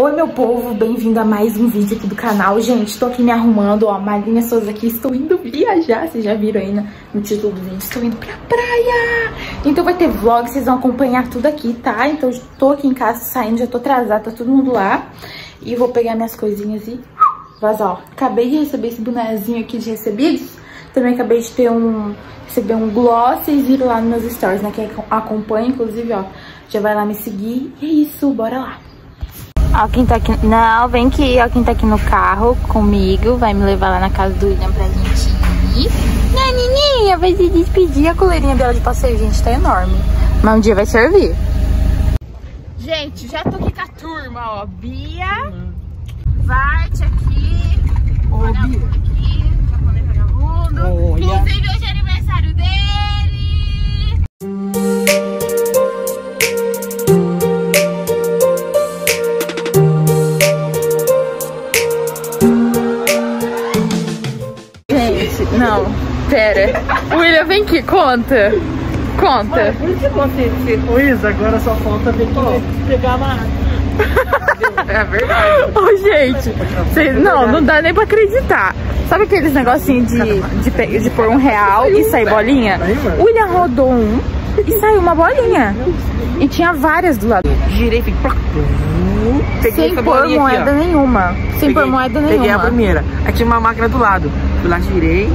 Oi meu povo, bem-vindo a mais um vídeo aqui do canal. Gente, tô aqui me arrumando, ó, Malinha Souza aqui, estou indo viajar, vocês já viram aí no título do vídeo, estou indo pra praia. Então vai ter vlog, vocês vão acompanhar tudo aqui, tá? Então tô aqui em casa saindo, já tô atrasada, tá todo mundo lá. E vou pegar minhas coisinhas e vazar, ó. Acabei de receber esse bonezinho aqui de recebidos, também acabei de ter um, receber um gloss, vocês viram lá nos meus stories, né? Quem acompanha, inclusive, ó, já vai lá me seguir. E é isso, bora lá. Ó, quem tá aqui. Não, vem aqui, ó. Quem tá aqui no carro comigo. Vai me levar lá na casa do William pra gente ir. Nininha? Vai se despedir. A coleirinha dela de passeio, gente, tá enorme. Mas um dia vai servir. Gente, já tô aqui com a turma, ó. Bia. Varte aqui. Ô, Bia. aqui. Japonês vagabundo. Olha. Inclusive, hoje é aniversário dele. Pera. William, vem aqui, conta. Conta. Por que você ficou isso? Agora só falta ver que pegar a água. É verdade. Ô, gente, cês- não, não dá nem pra acreditar. Sabe aqueles negocinhos de, de, de pôr um real e sair bolinha? O William rodou um e saiu uma bolinha. E tinha várias do lado. Girei, fiquei... Peguei Sem pôr aqui, moeda ó. nenhuma. Sem pôr Peguei- moeda Peguei a nenhuma. primeira. Aí tinha uma máquina do lado. Fui lá, girei,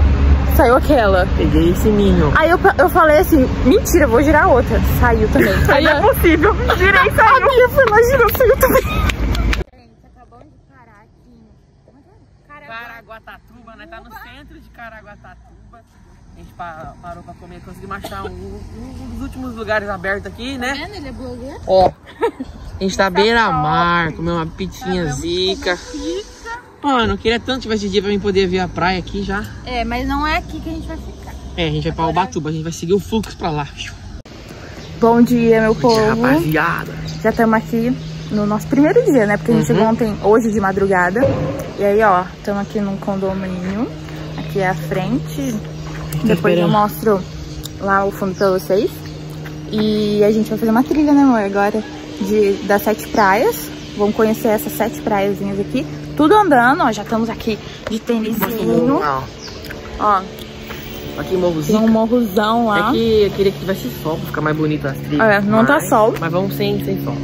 Saiu aquela. peguei esse ninho. Aí eu, eu falei assim, mentira, eu vou girar outra. Saiu também. Aí é possível. Girei e saiu. A minha foi lá, girou, saiu também. Gente, acabamos de parar aqui. Caraguatatuba, né? Tá no centro de Caraguatatuba. A gente pa- parou pra comer, conseguimos achar um, um dos últimos lugares abertos aqui, né? vendo? Ele é blogueiro. Ó, a gente tá beira-mar, comer uma pizzinha zica. Mano, eu queria tanto que tivesse dia pra mim poder ver a praia aqui já. É, mas não é aqui que a gente vai ficar. É, a gente vai pra Ubatuba, a gente vai seguir o fluxo pra lá. Bom dia, meu Bom dia, povo. rapaziada. Já estamos aqui no nosso primeiro dia, né? Porque a gente Uhum. chegou ontem, hoje de madrugada. E aí, ó, estamos aqui num condomínio. Aqui é a frente. Depois eu esperando. mostro lá o fundo pra vocês. E a gente vai fazer uma trilha, né, amor? Agora de, das sete praias. Vamos conhecer essas sete praiazinhas aqui. Tudo andando, ó. Já estamos aqui de tênisinho. Ó, Aqui morro tem um morrozão lá. É que eu queria que tivesse sol pra ficar mais bonito as trilhas. É, não tá Mas- sol. Mas vamos sem, sem sol.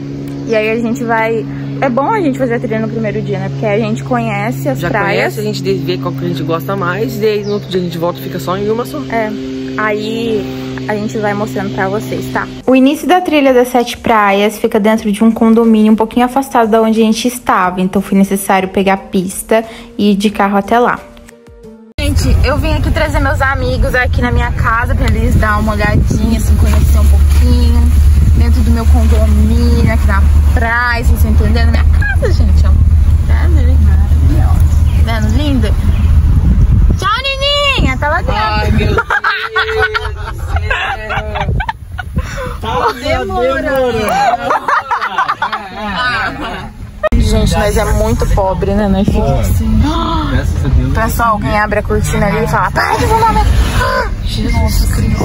E aí a gente vai. É bom a gente fazer a trilha no primeiro dia, né? Porque a gente conhece as Já praias. conhece, a gente vê qual que a gente gosta mais. E aí no outro dia a gente volta e fica só em uma só. É. Aí a gente vai mostrando pra vocês, tá? O início da trilha das sete praias fica dentro de um condomínio um pouquinho afastado da onde a gente estava. Então foi necessário pegar pista e ir de carro até lá. Gente, eu vim aqui trazer meus amigos aqui na minha casa pra eles dar uma olhadinha, assim, conhecer um pouquinho. Dentro do meu condomínio, aqui na praia, vocês estão entendendo? Minha casa, gente, ó. Tá vendo? Maravilhosa. Tá vendo? Linda. Lá dentro. Ai, meu Deus do céu. Tá demorando. Gente, nós é muito pobre, né? Nós fica assim. Graças a Deus. Pessoal, alguém abre a cortina ali e fala: Para de fumar, meu. Jesus Cristo.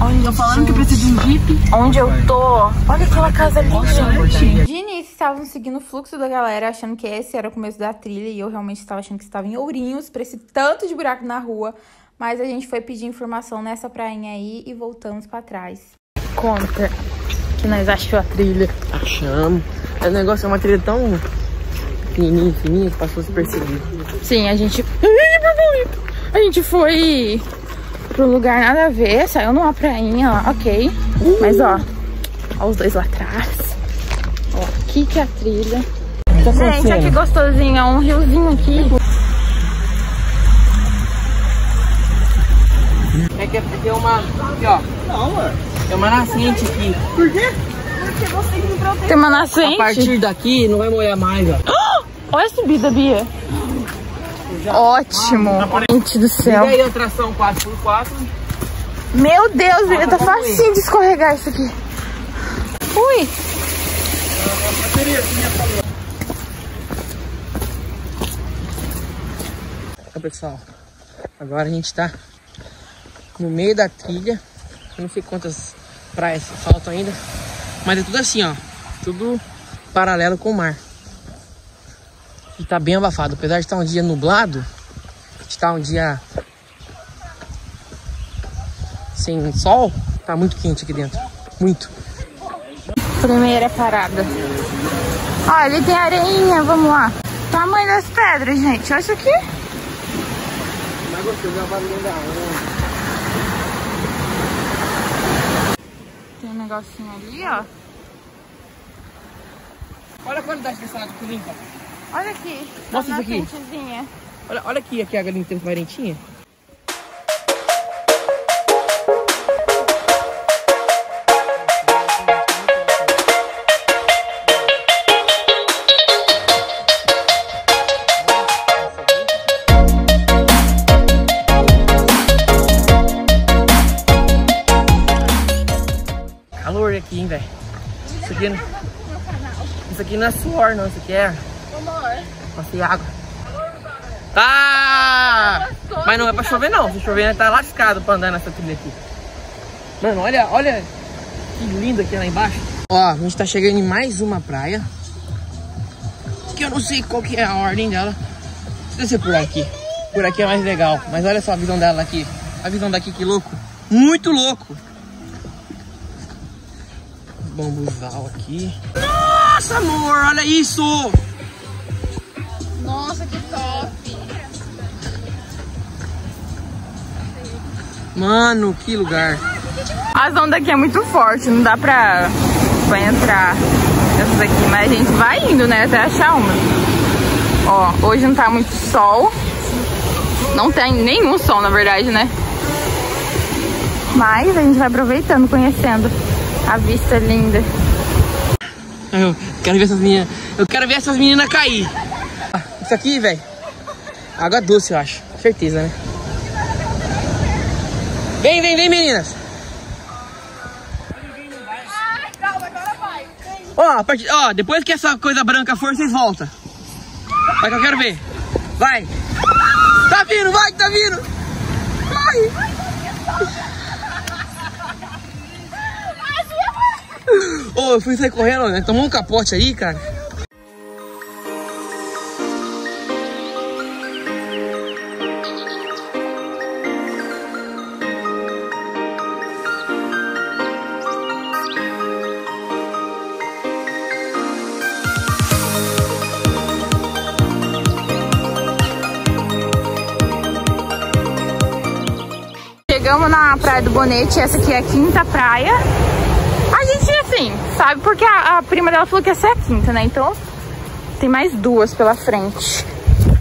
Olha, tô falando que precisa de um jeep. Onde eu tô? Olha aquela casa ali, gente. De início, estavam seguindo o fluxo da galera, achando que esse era o começo da trilha. E eu realmente estava achando que estava em Ourinhos, pra esse tanto de buraco na rua. Mas a gente foi pedir informação nessa prainha aí e voltamos pra trás. Conta que nós achou a trilha. Achamos. O negócio é uma trilha tão pequenininha, fininha, que passou despercebido. Sim, a gente. A gente foi pro lugar nada a ver, saiu numa prainha lá, ok. Mas ó, ó os dois lá atrás. Ó, aqui que é a trilha. Gente, olha que gostosinho, ó, um riozinho aqui. É que é porque é uma. Aqui, ó. Não, ué. É uma nascente aqui. Tem uma A nascente. partir daqui não vai molhar mais, ó. Olha a subida, Bia. Ótimo. Gente do E céu. aí a tração 4x4. Meu Deus, Bia, tá facinho de escorregar isso aqui. Ui. Ó, pessoal. Agora a gente tá no meio da trilha. Eu não sei quantas praias faltam ainda. Mas é tudo assim, ó. Tudo paralelo com o mar. E tá bem abafado. Apesar de estar um dia nublado, está um dia sem sol, tá muito quente aqui dentro. Muito. Primeira parada. Ali tem areinha, vamos lá. Tamanho das pedras, gente. Olha isso aqui. Gostei da barulho da onda. Tem um negocinho ali, ó. Olha a qualidade dessa água limpa. Olha aqui. Mostra isso aqui. Olha, olha aqui, aqui a galinha transparentinha. Aqui, isso aqui não é suor, não. Isso aqui é. Passei água. Tá! Mas não é pra chover não. Se chover, tá lascado pra andar nessa trilha aqui. Mano, olha, olha que lindo aqui lá embaixo. Ó, a gente tá chegando em mais uma praia. Que eu não sei qual que é a ordem dela. Deixa eu por aqui. Por aqui é mais legal. Mas olha só a visão dela aqui. A visão daqui, que louco. Muito louco. Bambuzal aqui. Nossa, amor, olha isso! Nossa, que top. Mano, que lugar. As ondas aqui é muito forte, não dá pra, pra entrar nessas aqui, mas a gente vai indo, né, até achar uma. Ó, hoje não tá muito sol. Não tem nenhum sol, na verdade, né? Mas a gente vai aproveitando, conhecendo a vista linda. Eu quero ver essas meninas. Eu quero ver essas meninas cair. Ah, Isso aqui, velho. Água doce, eu acho. Certeza, né? Vem, vem, vem, meninas. Ó, a partir, ó, depois que essa coisa branca for, vocês voltam. Vai que eu quero ver. Vai. Tá vindo, vai que tá vindo. Vai. Eu fui sair correndo, né? Tomou um capote aí, cara. Chegamos na Praia do Bonete, essa aqui é a quinta praia. Assim, sabe porque a, a prima dela falou que essa é a quinta, né? Então, tem mais duas pela frente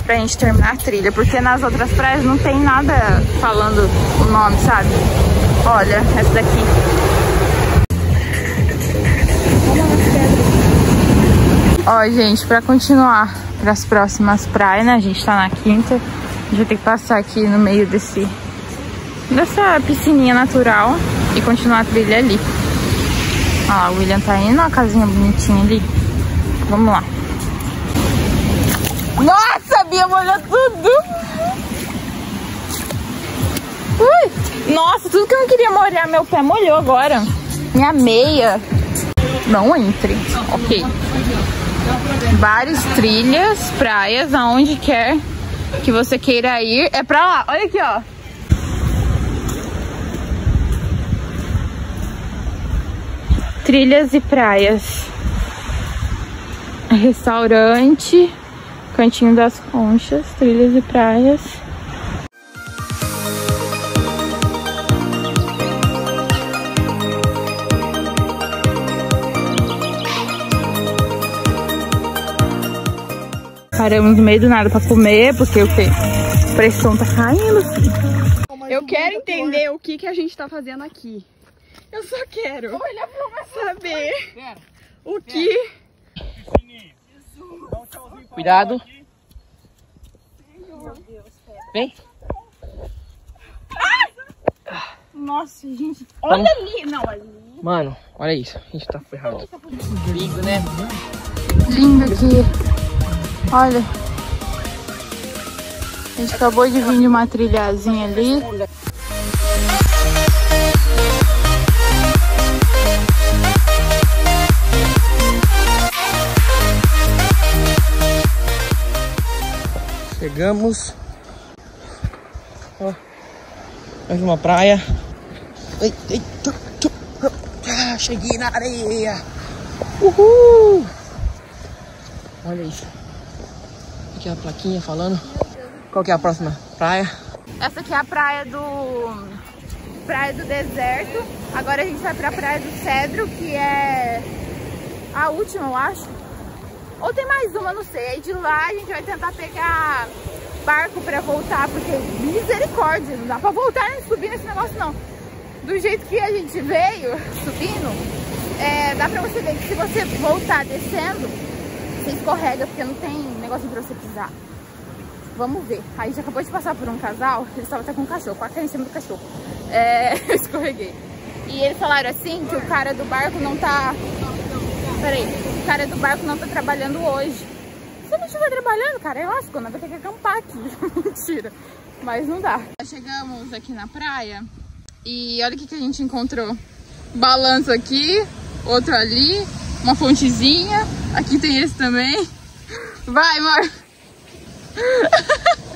pra gente terminar a trilha. Porque nas outras praias não tem nada falando o nome, sabe? Olha, essa daqui. Ó, gente, pra continuar pras próximas praias, né? A gente tá na quinta. A gente vai ter que passar aqui no meio desse dessa piscininha natural e continuar a trilha ali. Lá, o William tá indo, ó, a casinha bonitinha ali. Vamos lá. Nossa, Bia molhou tudo! Ui! Nossa, tudo que eu não queria molhar meu pé molhou agora. Minha meia. Não entre. Ok. Várias trilhas, praias, aonde quer que você queira ir. É pra lá. Olha aqui, ó. Trilhas e praias. Restaurante, Cantinho das Conchas, trilhas e praias. Paramos no meio do nada pra comer, porque o? A pressão tá caindo. Eu quero entender o que, que a gente tá fazendo aqui. Eu só quero saber o que. Cuidado. Vem. Nossa, gente. Olha ali! Não, ali. Mano, olha isso. A gente tá ferrado. Perigo, né? Lindo aqui. Olha. A gente acabou de vir de uma trilhazinha ali. Chegamos. Ó, mais uma praia. Tu, tu, ah, cheguei na areia. Uhul! Olha isso. Aqui é a plaquinha falando. Qual que é a próxima praia? Essa aqui é a praia do... Praia do Deserto. Agora a gente vai pra Praia do Cedro, que é a última, eu acho. Ou tem mais uma, não sei. Aí de lá a gente vai tentar pegar barco pra voltar, porque misericórdia, não dá pra voltar nem subir nesse negócio não. Do jeito que a gente veio, subindo, é, dá pra você ver que se você voltar descendo, você escorrega, porque não tem negócio pra você pisar. Vamos ver. A gente acabou de passar por um casal, eles estavam até com um cachorro, a cara em cima do cachorro. É, eu escorreguei. E eles falaram assim que o cara do barco não tá... Peraí, cara do barco não tá trabalhando hoje. Se ele estiver trabalhando, cara, eu acho que nós vai ter que acampar aqui. Mentira. Mas não dá. Chegamos aqui na praia e olha o que, que a gente encontrou. Balanço aqui, outro ali, uma fontezinha. Aqui tem esse também. Vai, amor.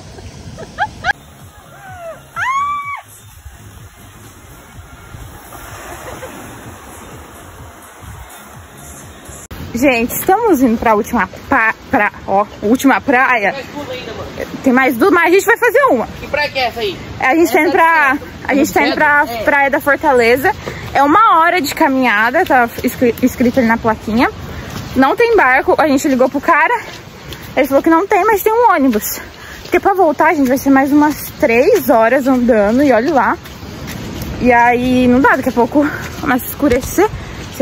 Gente, estamos indo pra última pra, pra, ó, última praia. Tem mais duas, mas a gente vai fazer uma. Que praia que é essa aí? A gente tá indo pra, a gente tá indo pra É. praia da Fortaleza. É uma hora de caminhada, tá escri- escrito ali na plaquinha. Não tem barco, a gente ligou pro cara. Ele falou que não tem, mas tem um ônibus. Porque pra voltar, a gente vai ser mais umas três horas andando e olha lá. E aí não dá, daqui a pouco começa a escurecer.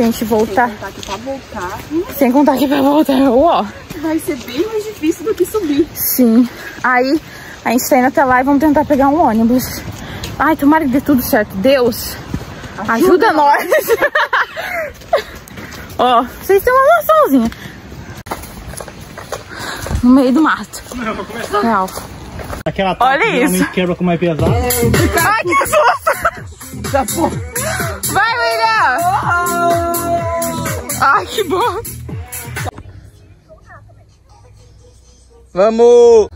Se a gente voltar. Tá aqui pra voltar, Sem contar que pra voltar, ó. vai ser bem mais difícil do que subir. Sim. Aí a gente tá indo até lá e vamos tentar pegar um ônibus. Ai, tomara que dê tudo certo. Deus, ajuda, nós. Ó, vocês têm uma noçãozinha. No meio do mato. Real. Aquela Olha que isso. quebra com mais pesado. Ai, que susto! Vai, William! Ai, que bom! Vamos!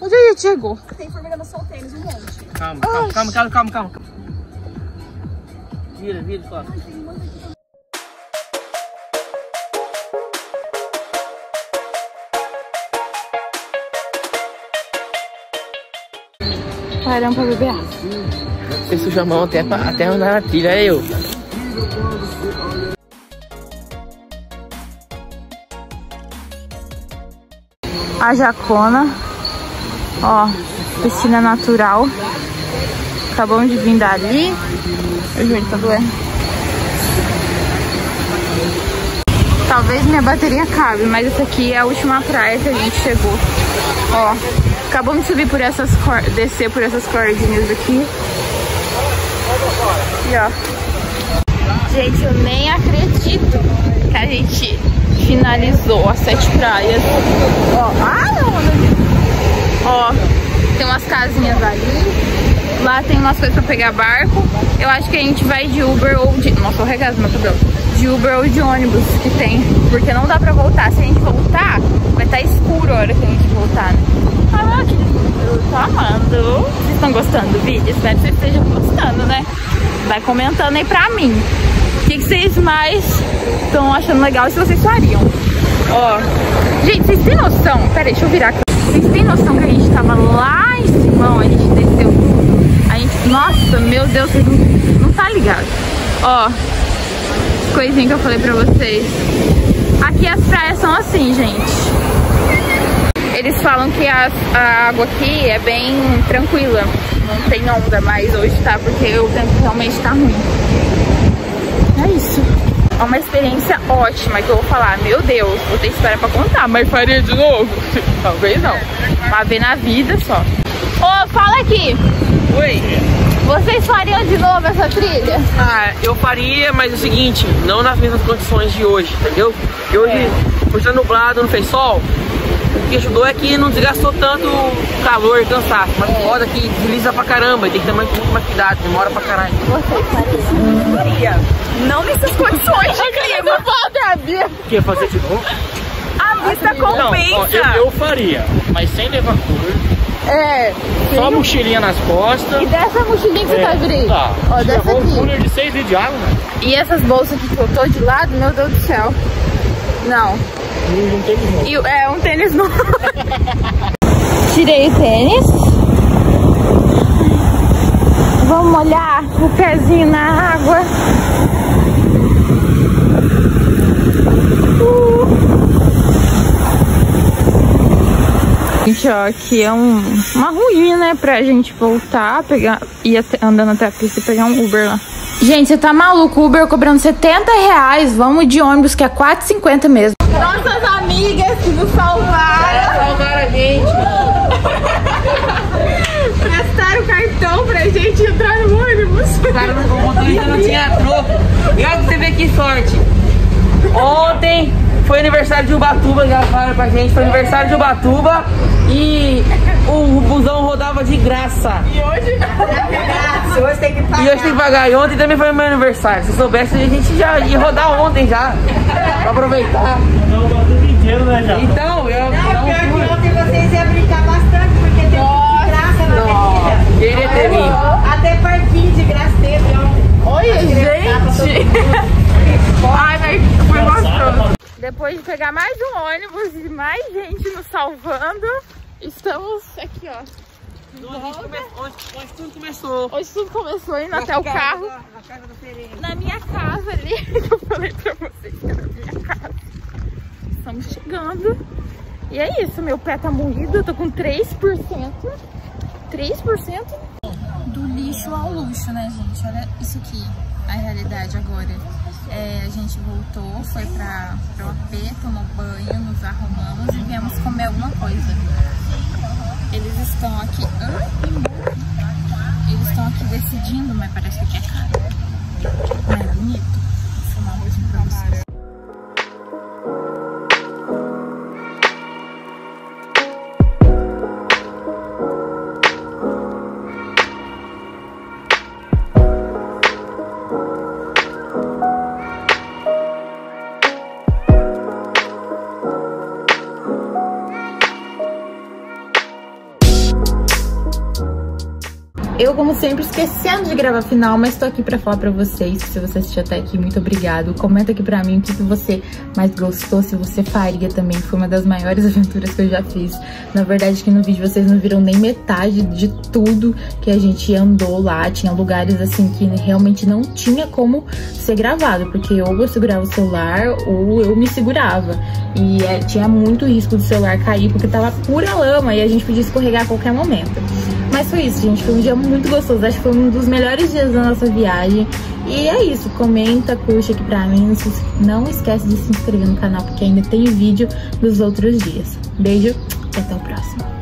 Onde a gente chegou? Tem formiga no sol tênis, um monte. Calma, calma, calma, calma, calma, calma. Vira, vira, só. Paramos pra beber água. Você suja mão até, pra- até na trilha, é eu. a Jacona. Ó, piscina natural. Acabamos de vir dali. O joelho tá doendo. Talvez minha bateria cabe, mas essa aqui é a última praia que a gente chegou. Ó, acabamos de subir por essas descer por essas cordinhas aqui. E ó. Gente, eu nem acredito que a gente finalizou as sete praias. Ó, ah não, Deus. Ó, tem umas casinhas ali. Lá tem umas coisas pra pegar barco. Eu acho que a gente vai de Uber ou de. Nossa, o regaço meu cabelo. De Uber ou de ônibus que tem. Porque não dá pra voltar. Se a gente voltar, vai estar escuro a hora que a gente voltar, né? Ah, que lindo. Tô amando. Vocês estão gostando do vídeo? Espero que vocês estejam gostando, né? Vai comentando aí pra mim. O que, que vocês mais estão achando legal e se vocês fariam? Ó, gente, vocês têm noção? Pera aí, deixa eu virar aqui. Vocês têm noção que a gente tava lá em cima, a gente desceu. A gente, nossa, meu Deus, vocês não, não tá ligado. Ó, coisinha que eu falei pra vocês. Aqui as praias são assim, gente. Eles falam que a, a água aqui é bem tranquila. Não tem onda, mas hoje tá, porque o tempo realmente tá ruim. É isso. É uma experiência ótima que eu vou falar. Meu Deus, vou ter esperar pra contar, mas faria de novo? Talvez não. Uma vez na vida só. Ô, fala aqui. Oi! Vocês fariam de novo essa trilha? Ah, eu faria, mas é o seguinte, não nas mesmas condições de hoje, entendeu? Porque hoje, por estar nublado, não fez sol, que ajudou é que não desgastou tanto calor e cansaço. Mas foda que desliza pra caramba, e tem que ter mais, muito mais cuidado, demora pra caralho. Não nessas condições de clima. Volta, Bia. O que? Fazer tipo? Ah, turista Não, ó, compensa. eu, eu faria, mas sem levar cooler, É. só a mochilinha nas costas. E dessa mochilinha que você É, tá, Viri? Tá. Ó, Você dessa levou um aqui. cooler de 6 litros de água, né? E essas bolsas aqui que eu tô de lado, meu Deus do céu. Não. Teve não. E, é um tênis novo. Tirei o tênis. Vamos molhar o pezinho na água. Gente, ó, aqui é um, uma ruína, né, pra gente voltar, pegar, ir até- andando até a pista e pegar um Uber lá. Gente, você tá maluco? Uber cobrando 70 reais, vamos de ônibus que é 4,50 mesmo. Nossas amigas que nos salvaram, Salvaram a gente. Prestaram o cartão pra gente entrar no ônibus. Cara não, o motorista não tinha troco. E olha você ver que sorte. Ontem foi aniversário de Ubatuba, já falaram pra gente, foi aniversário de Ubatuba e o busão rodava de graça. E hoje não. Hoje tem que E hoje tem que pagar. E ontem também foi meu aniversário. Se soubesse, a gente já ia rodar ontem já. Pra aproveitar. Não, inteiro, né, já? Então, eu. Não, eu pior fui. que ontem vocês iam brincar bastante, porque teve de graça na avenida. Queria ter vindo. Até parquinho de graça teve ontem. Oi, gente. Ai, mas foi gostoso. Depois de pegar mais um ônibus e mais gente nos salvando, estamos aqui, ó. Onde, onde tudo começou. Hoje tudo começou indo até o carro. Na casa da Serena. Na minha casa ali, que eu falei pra vocês que era a minha casa. Estamos chegando. E é isso, meu pé tá moído, eu tô com 3%. 3% do lixo ao luxo, né, gente? Olha isso aqui, a realidade agora. É, a gente voltou, foi pra, pro AP, tomou banho, nos arrumamos e viemos comer alguma coisa. Eles estão aqui. Eles estão aqui decidindo, mas parece que é caro. Não é bonito? Sempre, esquecendo de gravar final, mas tô aqui pra falar pra vocês. Se você assistiu até aqui, muito obrigado. Comenta aqui pra mim o que, que você mais gostou, se você faria também. Foi uma das maiores aventuras que eu já fiz. Na verdade, aqui no vídeo vocês não viram nem metade de tudo que a gente andou lá. Tinha lugares, assim, que realmente não tinha como ser gravado. Porque ou eu segurava o celular, ou eu me segurava. E é, tinha muito risco do celular cair, porque tava pura lama e a gente podia escorregar a qualquer momento. Mas foi isso, gente. Foi um dia muito gostoso. Acho que foi um dos melhores dias da nossa viagem. E é isso. Comenta, curte aqui pra mim. Não esquece de se inscrever no canal, porque ainda tem vídeo dos outros dias. Beijo e até o próximo.